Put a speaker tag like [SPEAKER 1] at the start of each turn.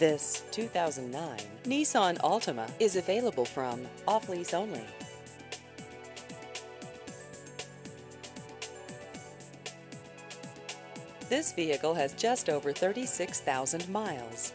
[SPEAKER 1] This 2009 Nissan Altima is available from off lease only. This vehicle has just over 36,000 miles.